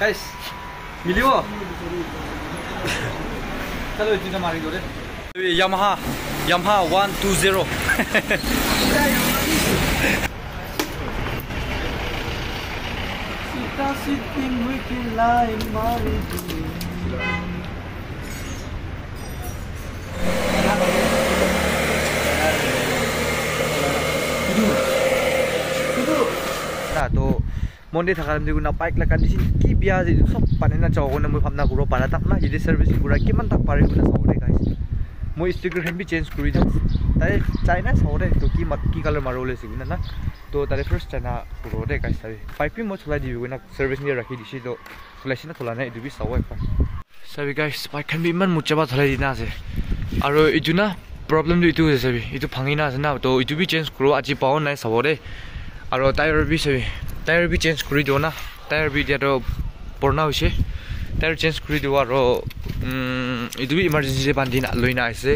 guys මිලිව चलो इतनी मारी दो रे यमहा यमहा 120 सीता सिटिंग विथ लाइन मारी মন্ডে থাকার মধ্যে না বাইক লাগান দিছি কি বিয়া যে সব পানে না চাও না মই ভাবনা করব পারা তাক না যদি সার্ভিসিং করা কিমান তাক পারে কোনা চাও দে গাইস মই স্টিকাৰ হেন বি চেঞ্জ কৰি দিম তাৰে চাই না চাওঁ দে তো কি কি কালাৰ মাৰিব ওলাইছে কোনে না তো তাৰে ফাৰ্ষ্ট চাই না কৰিব দে গাইছ তাৰে পাইপি মই চলাই দিবি কোনে চাৰ্ভিচ নিয়ে ৰাখি দিছি তো চলাইছে না চলা নাই এইটো বি চাব একবাৰ চাবি গাইছ বাইকখন বি ইমান মুচাবা চলাই দি না আছে আৰু এইটো না প্ৰব্লেমটো এইটো হৈছে চাবি এইটো ভাঙি না আছে না তো এইটো বি চেঞ্জ কৰোঁ আজি পাওঁ নাই চাব দে আৰু টায়াৰ বি চাবি টায়াৰ বি চেঞ্জ কৰি দিওঁ না টায়াৰ বি এতিয়াতো পুৰণা হৈছে টায়াৰ চেঞ্জ কৰি দিওঁ আৰু এইটো বি ইমাৰ্জেঞ্চি বান্ধি লৈ না আহিছে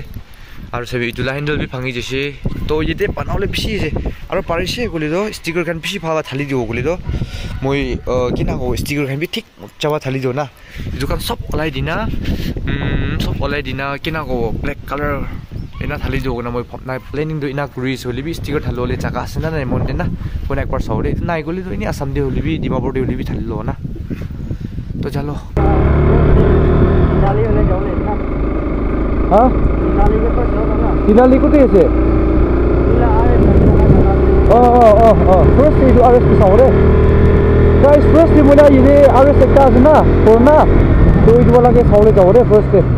আৰু চাবি এইটো হেণ্ডেল বি ভাঙি যাইছে তো ইয়াতে বনাবলৈ বেছি আছে আৰু পাৰিছে ক'লেতো ষ্টিকাৰখন বেছি ভাল ঢালি দিব ক'লেতো মই কি না কওঁ ষ্টিকাৰখন বি ঠিক যাব ঢালি দিওঁ না এইটোখন চব ওলাই দিনা চব ওলাই দিনা কি না কওঁ ব্লেক কালাৰ এনা ঢালি দিওঁ না মই নাই প্লেনিংটো এনা কৰি আছোঁ হ'লে বি ষ্টিকাৰ ঢালিবলৈ জাগা আছে না নাই মনতে না মই একবাৰ চাওঁ দেই নাই আছাম দি হ'লে বি ডিমাপুৰ দি হ'লে বি ঢালি লওঁ না তো হা তিনালি কোথায় আছে মই ইনে আৰ এছ একটা আছে না পুৰণা তো এইটো লাগে চাবলৈ যাব ফাৰ্ষ্টে কি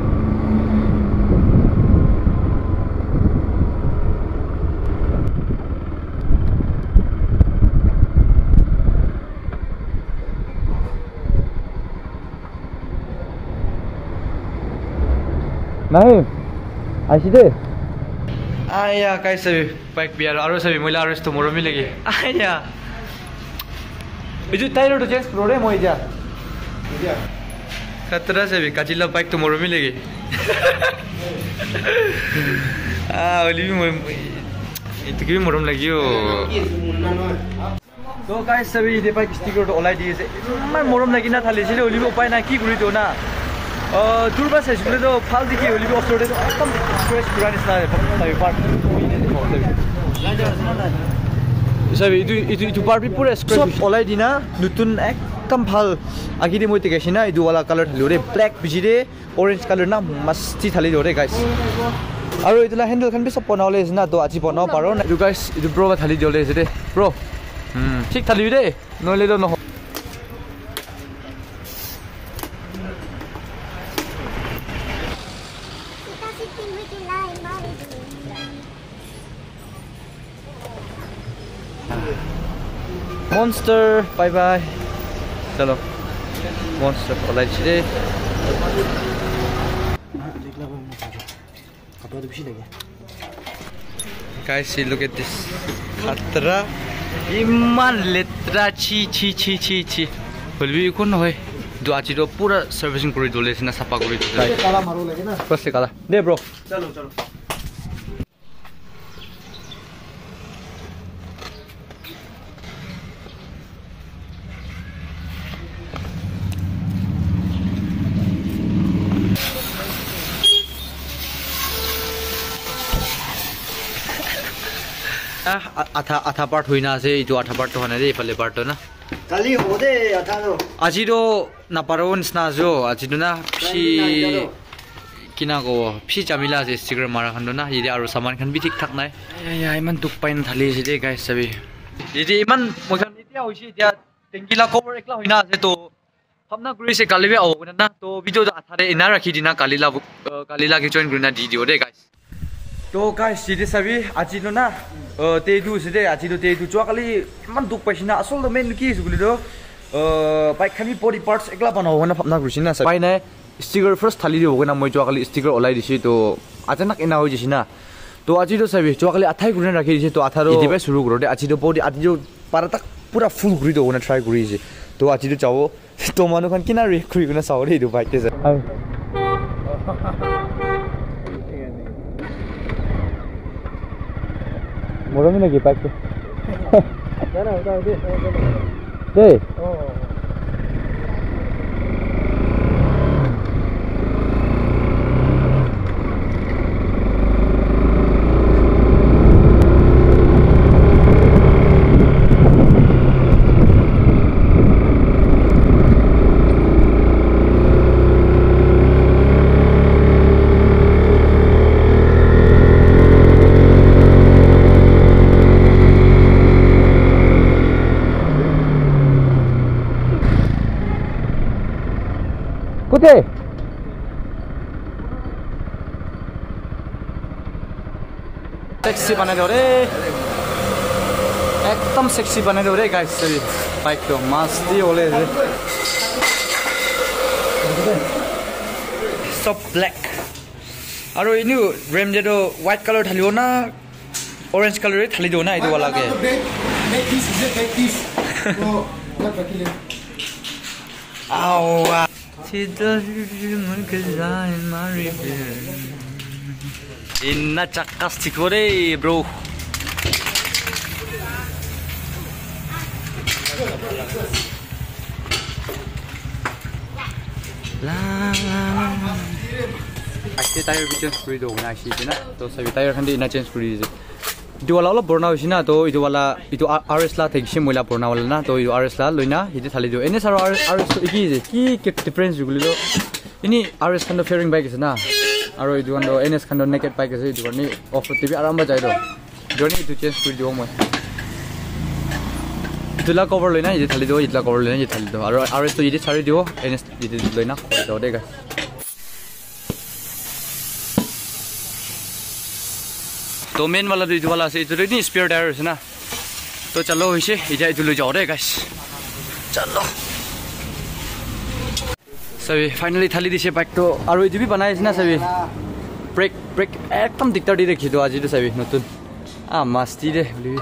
নাই আহিছে দেই আয়া কাই চাবি বাইক বিয়াৰ আৰু চাবি মহিলা আৰু এছটো মৰমি লাগি আয়া এইটো টাইৰটো চেঞ্জ কৰোঁ দেই মই এতিয়া খাতৰা চাবি কাজিলা বাইকটো মৰমি লাগি অলিবি মই এইটো কিবি মৰম লাগি অ' তো গাইজ চাবি এতিয়া বাইক ষ্টিকাৰটো ওলাই দি আছে ইমান মৰম লাগি না ঢালিছিলে অলিবি উপায় নাই কি কৰি দিওঁ না দূৰ পৰা চাইছিলেতো ভাল দেখি অলিবি ওচৰতে একদম স্ক্ৰেচ পুৰা নিচিনা পাৰ্ট চাবি এইটো এইটো এইটো পাৰ্ট পুৰা স্ক্ৰেচ ওলাই দি না নতুন একদম ভাল আগিদি মই টেকাইছি না এইটো ৱালা কালাৰ ঢালিও দেই ব্লেক বিজিৰে অৰেঞ্জ কালাৰ না মাষ্টি ঢালি দিওঁ দেই গাইছ আৰু এইটোলা হেণ্ডেলখন বি চব বনাবলৈ আহিছে না তো আজি বনাব পাৰোঁ না এইটো গাইছ এইটো প্ৰ' ঢালি দিবলৈ আহিছে দেই প্ৰ' ঠিক ঢালিবি দেই নহ'লেতো নহয় Monster, bye bye. Chalo. Monster ওলাই দিছে দেই Guys, see, look at this. খাতৰা ইমান লেতেৰা ছি ছি ছি ছি ছি হ'লেবি একো নহয় এইটো আজিতো পুৰা চাৰ্ভিচিং কৰি দিলে নিচিনা চাফা কৰি দিলে ফাৰ্ষ্টে কালা দে ব্ৰ চলো চলো আঠা আঠা পাৰ্ট হৈ না আছে এইটো আঠা পাৰ্টটো হোৱা নাই দেই এইফালে পাৰ্টটো না কালি হ'ব দেই আঠাটো আজিতো নাপাৰো নিচিনা আছো আজিতো না ফি কিনা ক'ব ফি জামিলা আছে ষ্টিকাৰ মাৰাখনটো না যদি আৰু চামানখন বি ঠিক ঠাক নাই এয়া ইমান দুখ পাই ঢালি আছে দেই গাই চাবি যদি ইমান মইখন এতিয়া হৈছে এতিয়া টেংকিলা কভাৰ একলা হৈ না আছে তো ভাবনা কৰিছে কালি বি আহব না তো ভিডিঅ'টো আঠাৰে এনা ৰাখি দিনা কালিলা কালিলাকে জইন কৰি না দি দিওঁ দেই গাইছ তো গাইছ যিটো চাবি আজিতো না তেইটো হৈছে দেই আজিতো তেইটো যোৱাকালি ইমান দুখ পাইছে না আচলতে মেইন কি হৈছে বুলিতো বাইক খানি বডি পাৰ্টছ একলা বনাব মানে ভাবনা কৰিছে না পাই নাই ষ্টিকাৰ ফাৰ্ষ্ট ঢালি দিব না মই যোৱাকালি ষ্টিকাৰ ওলাই দিছে তো আচানক এনা হৈ গৈছে না তো আজিতো চাবি যোৱাকালি আঠাই ঘূৰি ৰাখি দিছে তো আঠাৰো এতিয়াই চুৰু কৰোঁ দে আজিতো বডি আজিতো পাৰা তাক পুৰা ফুল ঘূৰি দিব মানে ট্ৰাই কৰি আছে তো আজিতো যাব তো মানুহখন কিনা ৰেক কৰি কিনে চাওঁ দেই এইটো বাইকতে যায় মৰমি নেকি বাইকটো দেই कुठे सेक्सी बनाइदेऊ रे एकदम सेक्सी बनाइदेऊ रे गाइस चाहिँ बाइकको मस्ती होले रे सब ब्ल्याक আৰু এনে ৰেম যেটো হোৱাইট কালাৰ ঢালিব না অৰেঞ্জ কালাৰে ঢালি দিওঁ না এইটো লাগে Make Tidak cuman kezain mari Inna cakas cikore bro Asyik tayar bikin sepuluh dong, asyik na. Tuh saya tayar kandi ina change sepuluh ইটো ৱালা অলপ বৰণা হৈছে না তো ইটো ৱালা ইটো আৰ এছ লা থাকিছে মইলা বৰণা ৱালা না তো ইটো আৰ এছ লা লৈ না সেইটো ঢালি দিওঁ এনে চাৰ আৰ আৰ এছ কি কি ডিফাৰেঞ্চ বুলিলো এনে আৰ এছ খান্ড ফেয়াৰিং বাইক আছে না আৰু এইটো খান্ড এন এছ খান্ড নেকেট বাইক আছে এইটো কাৰণে অফ টিভি আৰাম যায় ৰ জনি এইটো চেঞ্জ কৰি দিওঁ মই ইটোলা কভাৰ লৈ না ইটো ঢালি দিওঁ ইটোলা কভাৰ লৈ না ইটো ঢালি দিওঁ আৰু আৰ এছটো ইটো চাৰি দিব এন এছ ইটো লৈ না দিওঁ দেই গাছ তো মেইন মালা দুই জলা আছে এইটো দিন স্পিয়ার টায়ার আছে না তো চালো হইছে এটা এইটো লৈ যাওঁ দে গাইছ চালো সবি ফাইনালি থালি দিছে বাইকটো আৰু এইটো বি বনাই আছে না চাবি ব্ৰেক ব্ৰেক একদম দিগদাৰ দি দেখিছো আজিতো চাবি নতুন আ মাস্তি দে বুলিবি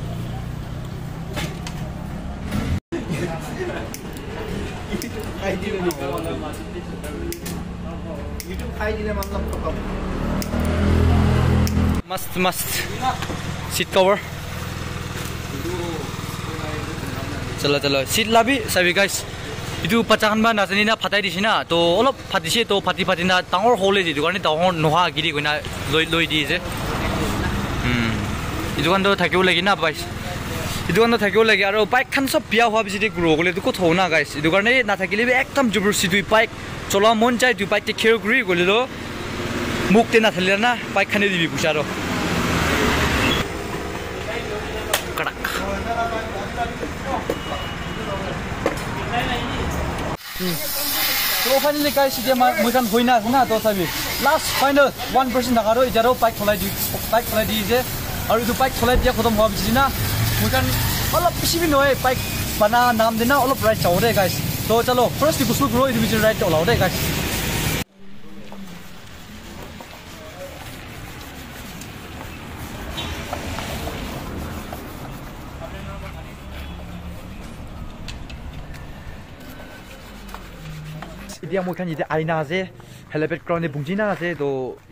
must must. Seat cover. চলো চলো চিট লাবি চাবি গাইছ এইটো পাচাখান বা নাজানি না ফাটাই দিছে না তো অলপ ফাটিছে তো ফাটি ফাটি না ডাঙৰ হ'লে যিটো কাৰণে ডাঙৰ নোহোৱা গিৰি গৈ লৈ লৈ দিয়ে যে এইটো কাৰণেতো থাকিব লাগে না বাইছ এইটো কাৰণে থাকিব লাগে আৰু বাইকখন চব বিয়া হোৱা পিছতে গ্ৰ' গ'লে ক'ত হ'ব না গাইছ এইটো কাৰণে নাথাকিলে একদম জবৰদস্তি দুই বাইক চলোৱা মন যায় দুই বাইক খেৰ ঘূৰি গ'লেতো মোক তে নাথাকিলে না বাইকখানে দিবি পইচা আৰু এতিয়া লাষ্ট ফাইনেল ওৱান পাৰ্চেণ্ট থকা আৰু এতিয়াও বাইক চলাই দি বাইক চলাই দিছে আৰু এইটো বাইক চলাই দিয়া খতম হোৱা পিছত না মই কাম অলপ বেছি বি নহয় বাইক বানা নাম দিনা অলপ ৰাইড চাওঁ দেই গাইছ তো চলো ফাৰ্ষ্ট গুচল ঘূৰো এইটো পিছত ৰাইড ওলাওঁ দেই গাইছ এতিয়া মই খান এতিয়া আইনা আছে হেলিপেড কাৰণে বুঞ্জিনা আছে তো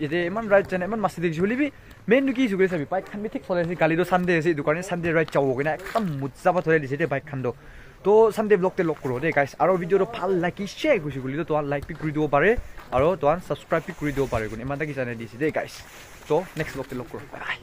এতিয়া ইমান ৰাইড জানে ইমান মাছি দেখিছোঁ বুলিবি মেইনটো কি চুকৰি চাবি বাইকখন বি ঠিক চলাই আছে কালিতো চানডে আছে এইটো কাৰণে চানডে ৰাইড যাব কিনে একদম মুজাবা ধৰাই দিছে দেই বাইকখনটো তো সানডে ব্লগতে লগ কৰোঁ দেই গাইছ আৰু ভিডিঅ'টো ভাল লাগি শ্বেয়াৰ কৰিছোঁ বুলি তোমাৰ লাইক পি কৰি দিব পাৰে আৰু তোমাৰ ছাবস্ক্ৰাইব পি কৰি দিব পাৰে ইমান এটা কি জানে দিছে দেই গাইছ তো নেক্সট ব্লগতে লগ কৰোঁ বাই